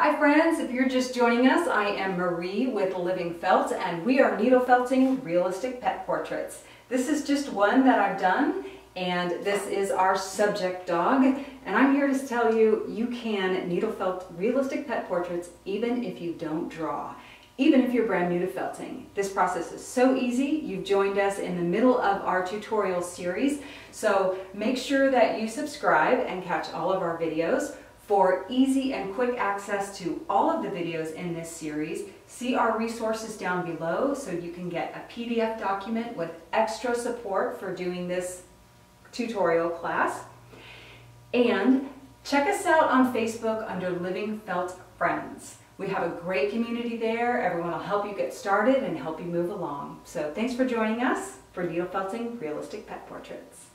Hi friends, if you're just joining us, I am Marie with Living Felt and we are needle felting realistic pet portraits. This is just one that I've done and this is our subject dog and I'm here to tell you you can needle felt realistic pet portraits even if you don't draw even if you're brand new to felting. This process is so easy. You've joined us in the middle of our tutorial series, so make sure that you subscribe and catch all of our videos. For easy and quick access to all of the videos in this series, see our resources down below so you can get a PDF document with extra support for doing this tutorial class. And check us out on Facebook under Living Felt Friends. We have a great community there. Everyone will help you get started and help you move along. So thanks for joining us for Needle Felting Realistic Pet Portraits.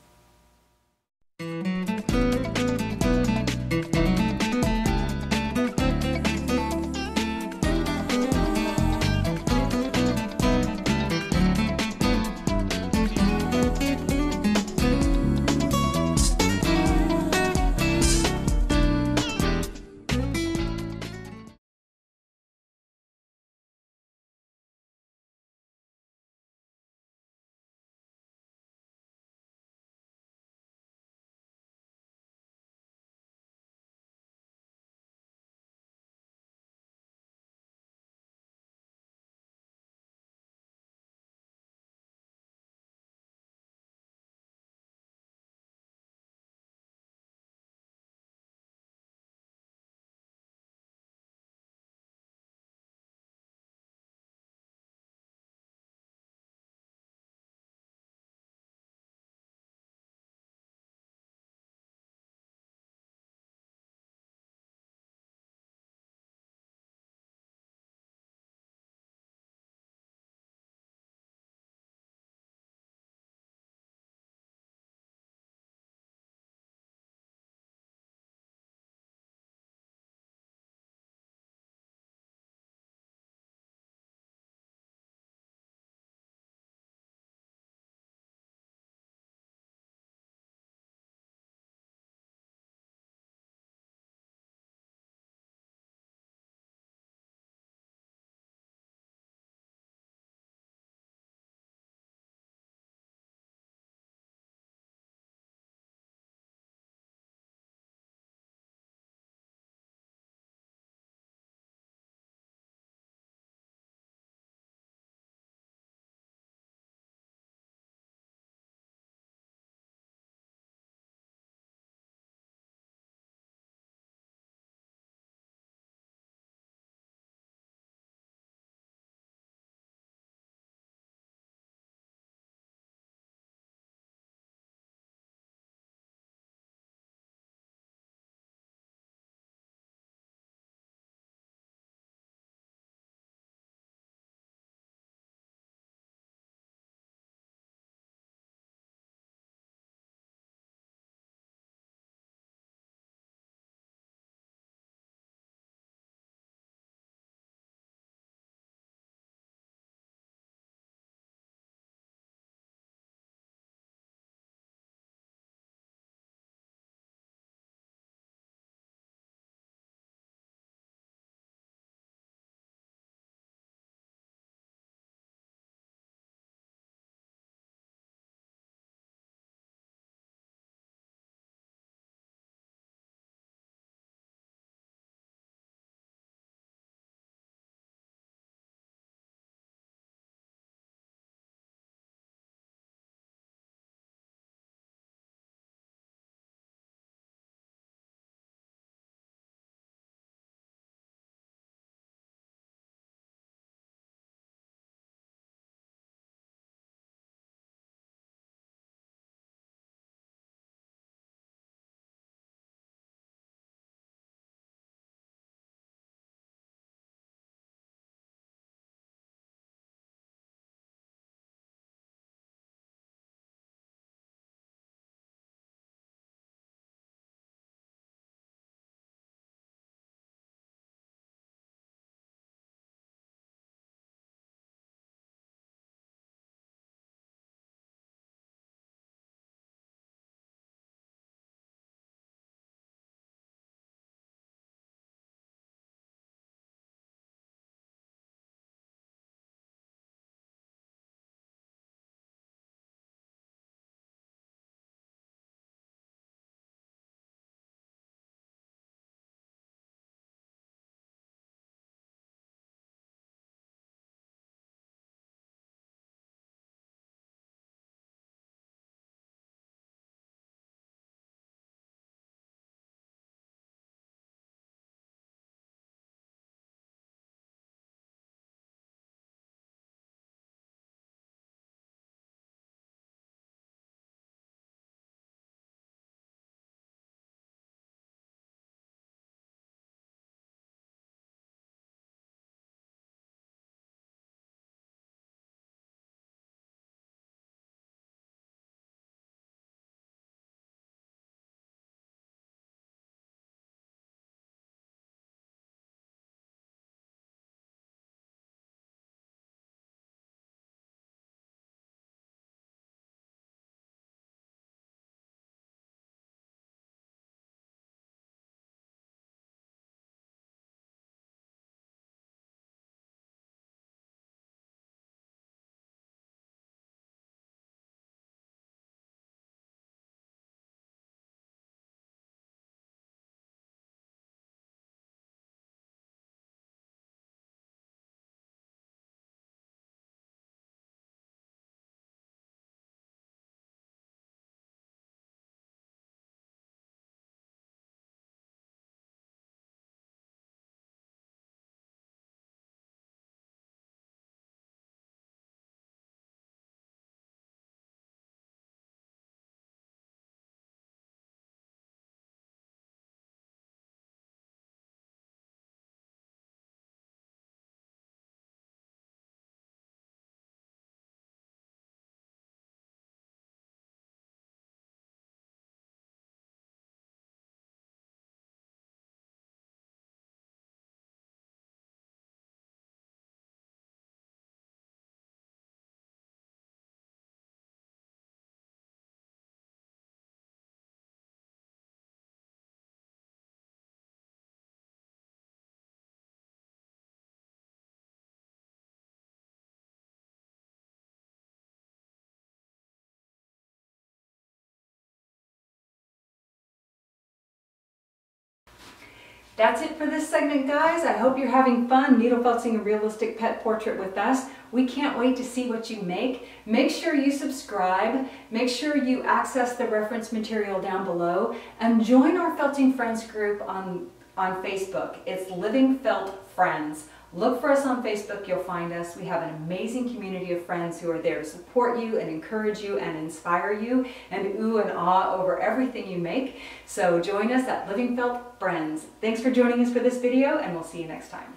That's it for this segment, guys. I hope you're having fun needle felting a realistic pet portrait with us. We can't wait to see what you make. Make sure you subscribe. Make sure you access the reference material down below and join our Felting Friends group on, on Facebook. It's Living Felt Friends. Look for us on Facebook, you'll find us. We have an amazing community of friends who are there to support you and encourage you and inspire you and ooh and ah over everything you make. So join us at Living Felt Friends. Thanks for joining us for this video and we'll see you next time.